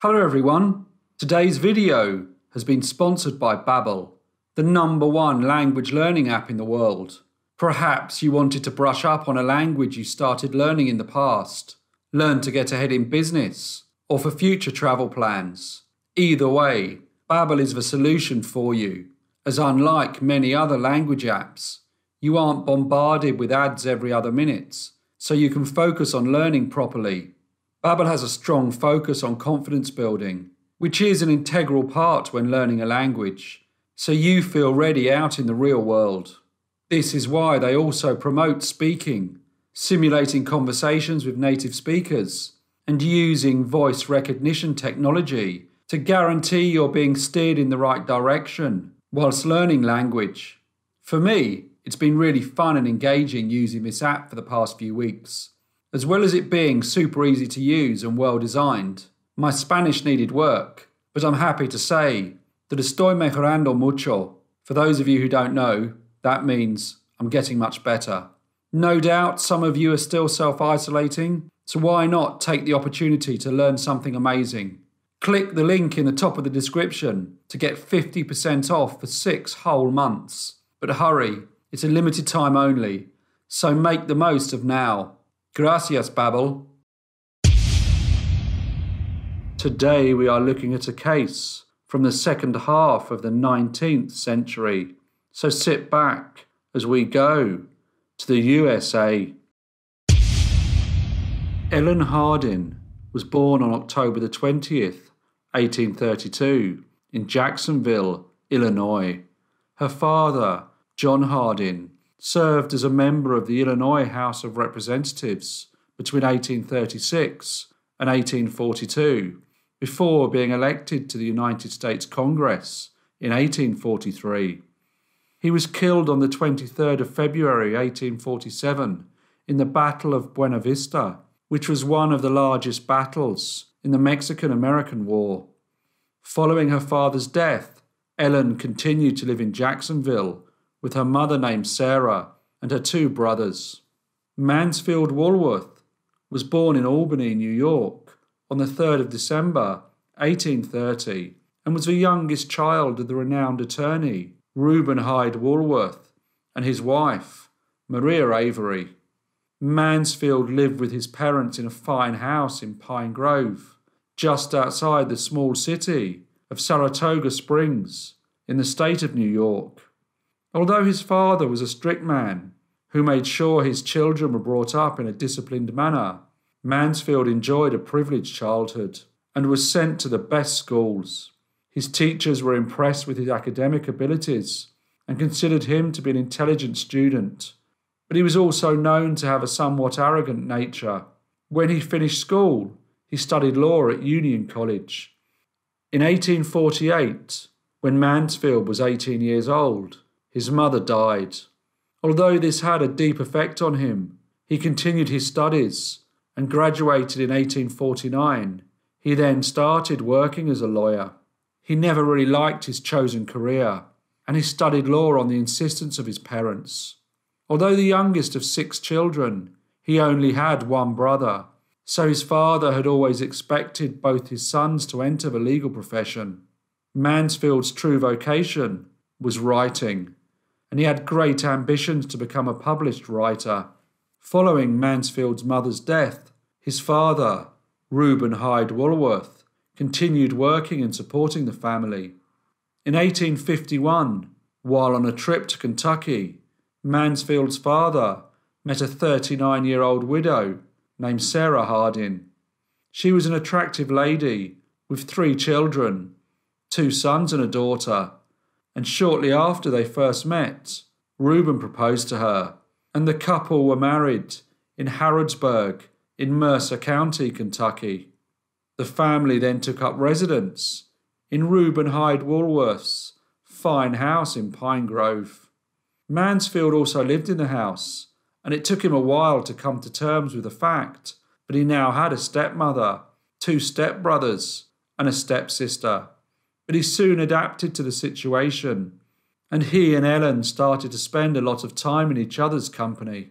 Hello everyone. Today's video has been sponsored by Babbel, the number one language learning app in the world. Perhaps you wanted to brush up on a language you started learning in the past, learn to get ahead in business, or for future travel plans. Either way, Babbel is the solution for you, as unlike many other language apps, you aren't bombarded with ads every other minute, so you can focus on learning properly. Babbel has a strong focus on confidence building, which is an integral part when learning a language, so you feel ready out in the real world. This is why they also promote speaking, simulating conversations with native speakers, and using voice recognition technology to guarantee you're being steered in the right direction whilst learning language. For me, it's been really fun and engaging using this app for the past few weeks. As well as it being super easy to use and well designed, my Spanish needed work, but I'm happy to say that estoy mejorando mucho. For those of you who don't know, that means I'm getting much better. No doubt some of you are still self isolating, so why not take the opportunity to learn something amazing? Click the link in the top of the description to get 50% off for six whole months. But hurry, it's a limited time only, so make the most of now. Gracias, Babbel. Today we are looking at a case from the second half of the 19th century, so sit back as we go to the USA. Ellen Hardin was born on October the 20th, 1832, in Jacksonville, Illinois. Her father, John Hardin, served as a member of the Illinois House of Representatives between 1836 and 1842 before being elected to the United States Congress in 1843. He was killed on the 23rd of February 1847 in the Battle of Buena Vista, which was one of the largest battles in the Mexican American War. Following her father's death, Ellen continued to live in Jacksonville with her mother named Sarah and her two brothers. Mansfield Walworth was born in Albany, New York, on the 3rd of December 1830 and was the youngest child of the renowned attorney Reuben Hyde Walworth and his wife, Maria Avery. Mansfield lived with his parents in a fine house in Pine Grove, just outside the small city of Saratoga Springs in the state of New York. Although his father was a strict man who made sure his children were brought up in a disciplined manner, Mansfield enjoyed a privileged childhood and was sent to the best schools. His teachers were impressed with his academic abilities and considered him to be an intelligent student. But he was also known to have a somewhat arrogant nature. When he finished school, he studied law at Union College. In 1848, when Mansfield was 18 years old, his mother died. Although this had a deep effect on him, he continued his studies and graduated in 1849. He then started working as a lawyer. He never really liked his chosen career, and he studied law on the insistence of his parents. Although the youngest of six children, he only had one brother, so his father had always expected both his sons to enter the legal profession. Mansfield's true vocation was writing and he had great ambitions to become a published writer. Following Mansfield's mother's death, his father, Reuben Hyde Walworth, continued working and supporting the family. In 1851, while on a trip to Kentucky, Mansfield's father met a 39 year old widow named Sarah Hardin. She was an attractive lady with three children, two sons and a daughter and shortly after they first met, Reuben proposed to her, and the couple were married in Harrodsburg in Mercer County, Kentucky. The family then took up residence in Reuben Hyde Walworth's fine house in Pine Grove. Mansfield also lived in the house, and it took him a while to come to terms with the fact that he now had a stepmother, two stepbrothers, and a stepsister but he soon adapted to the situation, and he and Ellen started to spend a lot of time in each other's company.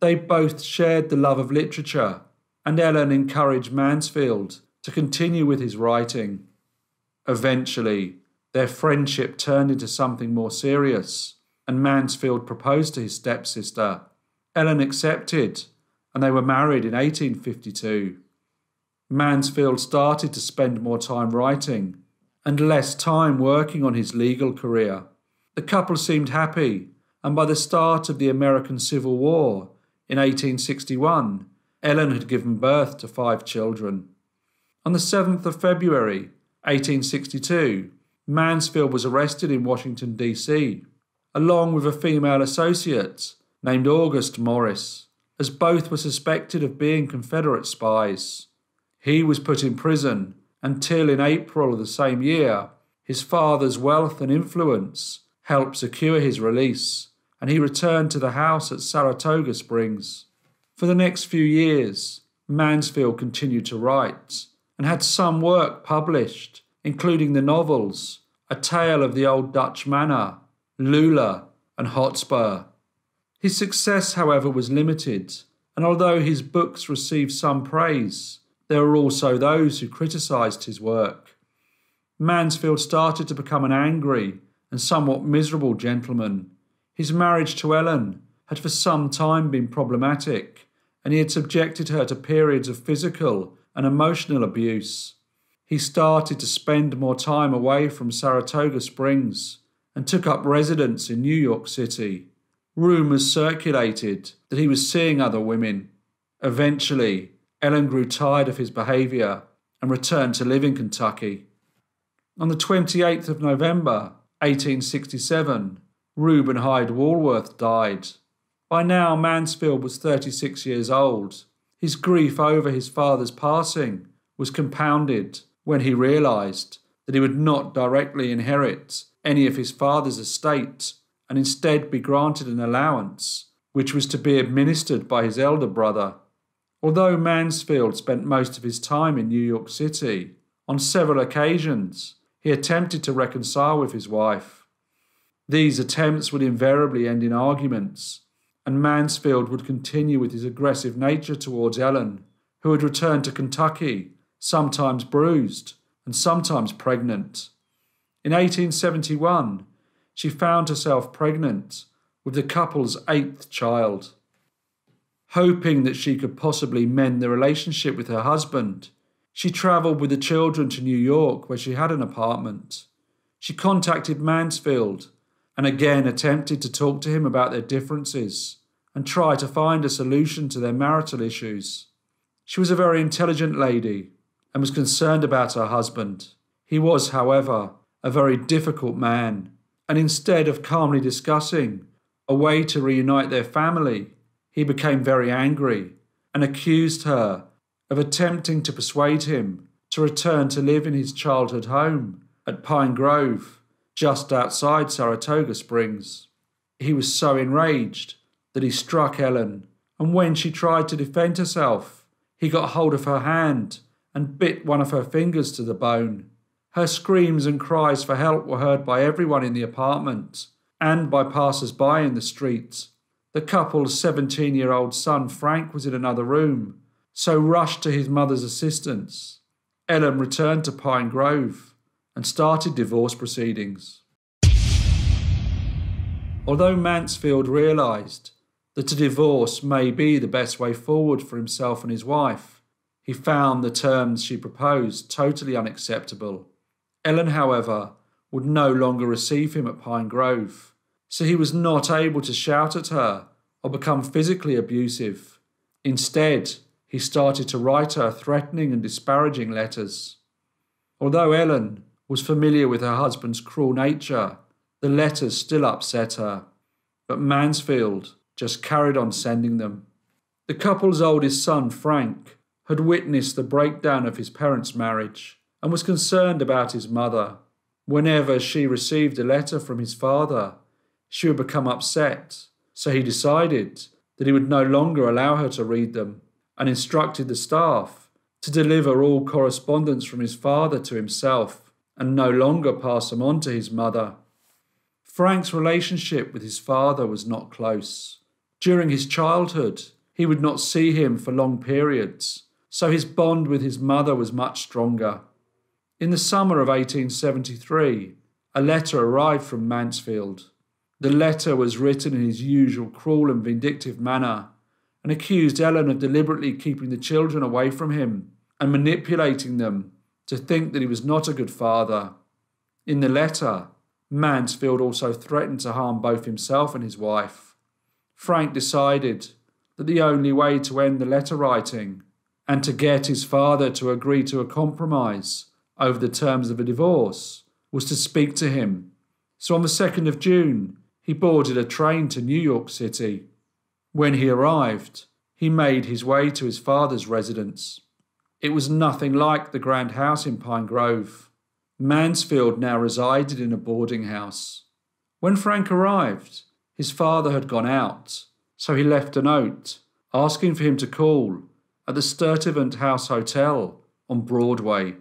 They both shared the love of literature, and Ellen encouraged Mansfield to continue with his writing. Eventually, their friendship turned into something more serious, and Mansfield proposed to his stepsister. Ellen accepted, and they were married in 1852. Mansfield started to spend more time writing and less time working on his legal career. The couple seemed happy, and by the start of the American Civil War in 1861, Ellen had given birth to five children. On the 7th of February 1862, Mansfield was arrested in Washington, D.C., along with a female associate named August Morris, as both were suspected of being Confederate spies. He was put in prison until in April of the same year, his father's wealth and influence helped secure his release, and he returned to the house at Saratoga Springs. For the next few years, Mansfield continued to write and had some work published, including the novels A Tale of the Old Dutch Manor, Lula, and Hotspur. His success, however, was limited, and although his books received some praise, there were also those who criticised his work. Mansfield started to become an angry and somewhat miserable gentleman. His marriage to Ellen had for some time been problematic, and he had subjected her to periods of physical and emotional abuse. He started to spend more time away from Saratoga Springs and took up residence in New York City. Rumours circulated that he was seeing other women. Eventually, Ellen grew tired of his behaviour and returned to live in Kentucky. On the 28th of November, 1867, Reuben Hyde Walworth died. By now, Mansfield was 36 years old. His grief over his father's passing was compounded when he realised that he would not directly inherit any of his father's estate and instead be granted an allowance, which was to be administered by his elder brother. Although Mansfield spent most of his time in New York City, on several occasions he attempted to reconcile with his wife. These attempts would invariably end in arguments, and Mansfield would continue with his aggressive nature towards Ellen, who had returned to Kentucky, sometimes bruised and sometimes pregnant. In 1871, she found herself pregnant with the couple's eighth child. Hoping that she could possibly mend the relationship with her husband, she travelled with the children to New York, where she had an apartment. She contacted Mansfield and again attempted to talk to him about their differences and try to find a solution to their marital issues. She was a very intelligent lady and was concerned about her husband. He was, however, a very difficult man, and instead of calmly discussing a way to reunite their family, he became very angry and accused her of attempting to persuade him to return to live in his childhood home at Pine Grove, just outside Saratoga Springs. He was so enraged that he struck Ellen, and when she tried to defend herself, he got hold of her hand and bit one of her fingers to the bone. Her screams and cries for help were heard by everyone in the apartment and by passers by in the street. The couple's 17 year old son, Frank, was in another room, so rushed to his mother's assistance. Ellen returned to Pine Grove and started divorce proceedings. Although Mansfield realised that a divorce may be the best way forward for himself and his wife, he found the terms she proposed totally unacceptable. Ellen, however, would no longer receive him at Pine Grove so he was not able to shout at her or become physically abusive. Instead, he started to write her threatening and disparaging letters. Although Ellen was familiar with her husband's cruel nature, the letters still upset her. But Mansfield just carried on sending them. The couple's oldest son, Frank, had witnessed the breakdown of his parents' marriage and was concerned about his mother. Whenever she received a letter from his father, she would become upset, so he decided that he would no longer allow her to read them and instructed the staff to deliver all correspondence from his father to himself and no longer pass them on to his mother. Frank's relationship with his father was not close. During his childhood, he would not see him for long periods, so his bond with his mother was much stronger. In the summer of 1873, a letter arrived from Mansfield. The letter was written in his usual cruel and vindictive manner and accused Ellen of deliberately keeping the children away from him and manipulating them to think that he was not a good father. In the letter, Mansfield also threatened to harm both himself and his wife. Frank decided that the only way to end the letter writing and to get his father to agree to a compromise over the terms of a divorce was to speak to him. So on the 2nd of June, he boarded a train to New York City. When he arrived, he made his way to his father's residence. It was nothing like the grand house in Pine Grove. Mansfield now resided in a boarding house. When Frank arrived, his father had gone out, so he left a note asking for him to call at the Sturtevant House Hotel on Broadway.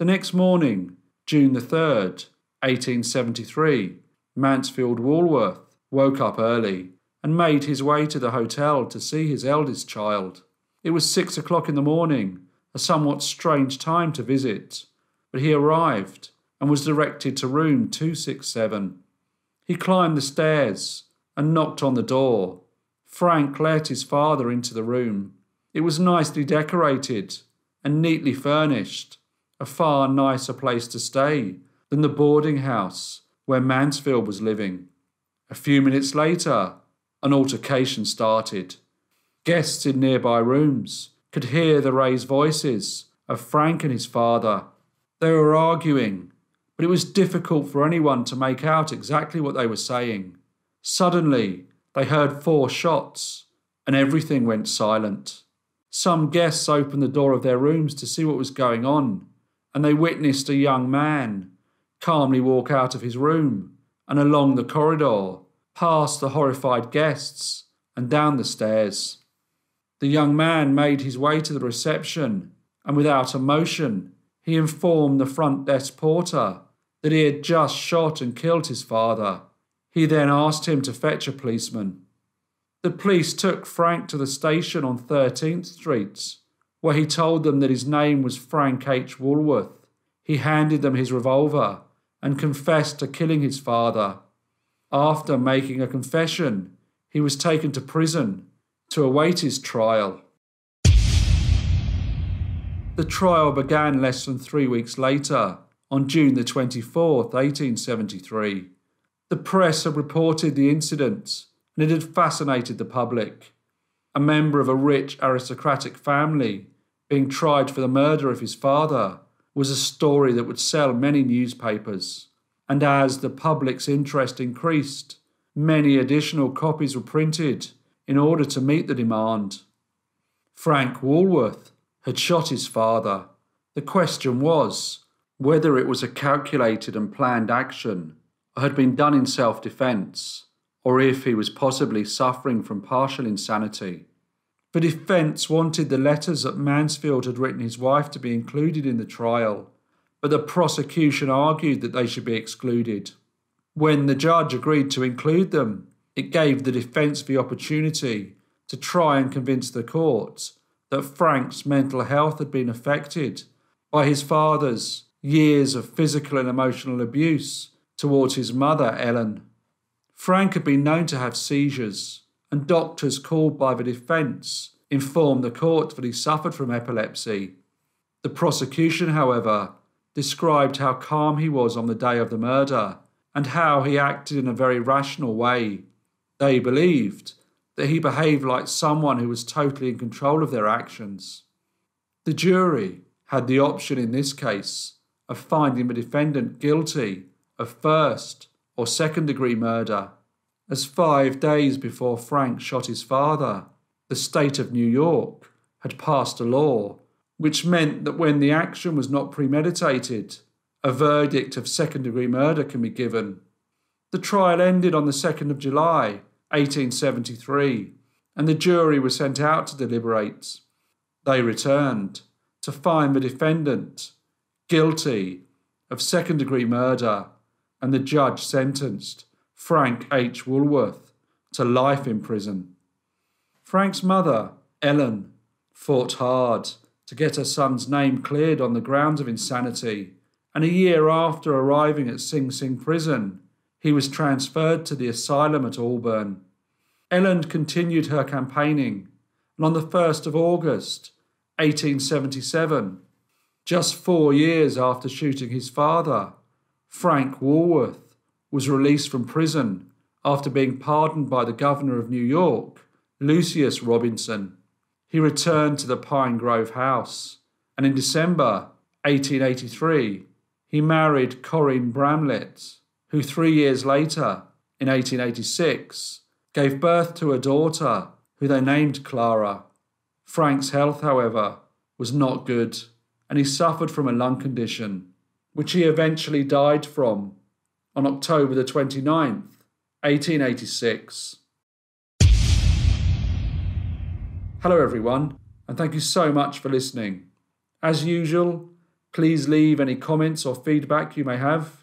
The next morning, June the 3rd, 1873, Mansfield Walworth woke up early and made his way to the hotel to see his eldest child. It was six o'clock in the morning, a somewhat strange time to visit, but he arrived and was directed to room 267. He climbed the stairs and knocked on the door. Frank let his father into the room. It was nicely decorated and neatly furnished, a far nicer place to stay than the boarding house where Mansfield was living. A few minutes later, an altercation started. Guests in nearby rooms could hear the raised voices of Frank and his father. They were arguing, but it was difficult for anyone to make out exactly what they were saying. Suddenly, they heard four shots, and everything went silent. Some guests opened the door of their rooms to see what was going on, and they witnessed a young man calmly walk out of his room and along the corridor, past the horrified guests, and down the stairs. The young man made his way to the reception, and without emotion, he informed the front desk porter that he had just shot and killed his father. He then asked him to fetch a policeman. The police took Frank to the station on 13th Street, where he told them that his name was Frank H. Walworth. He handed them his revolver and confessed to killing his father. After making a confession, he was taken to prison to await his trial. The trial began less than three weeks later, on June the 24th, 1873. The press had reported the incident and it had fascinated the public. A member of a rich aristocratic family being tried for the murder of his father was a story that would sell many newspapers. And as the public's interest increased, many additional copies were printed in order to meet the demand. Frank Walworth had shot his father. The question was whether it was a calculated and planned action or had been done in self defence, or if he was possibly suffering from partial insanity. The defence wanted the letters that Mansfield had written his wife to be included in the trial, but the prosecution argued that they should be excluded. When the judge agreed to include them, it gave the defence the opportunity to try and convince the court that Frank's mental health had been affected by his father's years of physical and emotional abuse towards his mother, Ellen. Frank had been known to have seizures and doctors called by the defence informed the court that he suffered from epilepsy. The prosecution, however, described how calm he was on the day of the murder and how he acted in a very rational way. They believed that he behaved like someone who was totally in control of their actions. The jury had the option in this case of finding the defendant guilty of first or second degree murder as five days before Frank shot his father, the state of New York had passed a law which meant that when the action was not premeditated, a verdict of second degree murder can be given. The trial ended on the 2nd of July, 1873, and the jury was sent out to deliberate. They returned to find the defendant guilty of second degree murder, and the judge sentenced Frank H. Walworth to life in prison. Frank's mother, Ellen, fought hard to get her son's name cleared on the grounds of insanity, and a year after arriving at Sing Sing prison, he was transferred to the asylum at Auburn. Ellen continued her campaigning, and on the 1st of August, 1877, just four years after shooting his father, Frank Walworth was released from prison after being pardoned by the governor of New York, Lucius Robinson. He returned to the Pine Grove house, and in December 1883, he married Corinne Bramlett, who three years later, in 1886, gave birth to a daughter who they named Clara. Frank's health, however, was not good, and he suffered from a lung condition, which he eventually died from on October the 29th, 1886. Hello, everyone, and thank you so much for listening. As usual, please leave any comments or feedback you may have,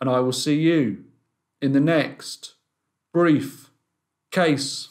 and I will see you in the next brief case.